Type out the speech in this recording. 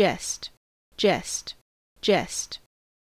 jest, jest, jest.